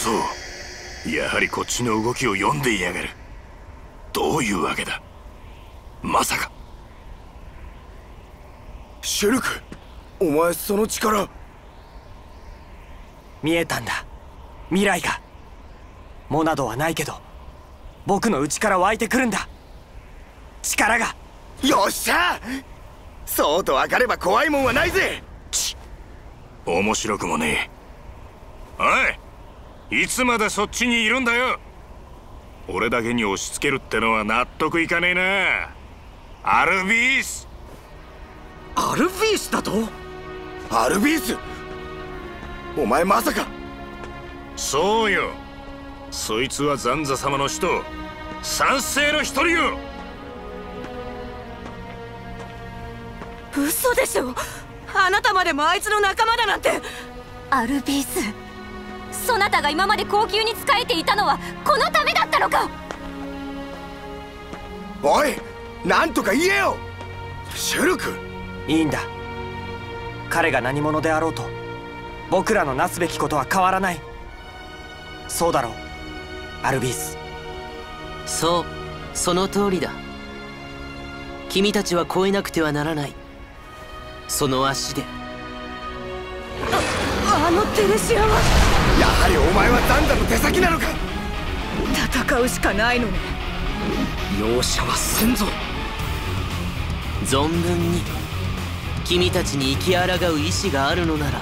そうやはりこっちの動きを読んでいやがる。どういうわけだ？まさか。シェルクお前その力。見えたんだ。未来が。モナドはないけど僕の内から湧いてくるんだ。力が。よっしゃ！そうと分かれば怖いもんはないぜ。ち面白くもねえ。おいいつまでそっちにいるんだよ。俺だけに押し付けるってのは納得いかねえな。アルビース。アルビースだと？アルビース？お前まさか。そうよ。そいつはザンザ様の使徒。賛成の一人よ。嘘でしょ？あなたまでもあいつの仲間だなんて。アルビースそなたが今まで高級に仕えていたのはこのためだったのか。おいなんとか言えよ。シュルク。いいんだ。彼が何者であろうと僕らのなすべきことは変わらない。そうだろうアルビース。そうその通りだ。君たちは越えなくてはならない。その足で。ああのテレシアはやはりお前はザンザの手先なのか？戦うしかないのね容赦はせんぞ。存分に君たちに生き抗う意志があるのなら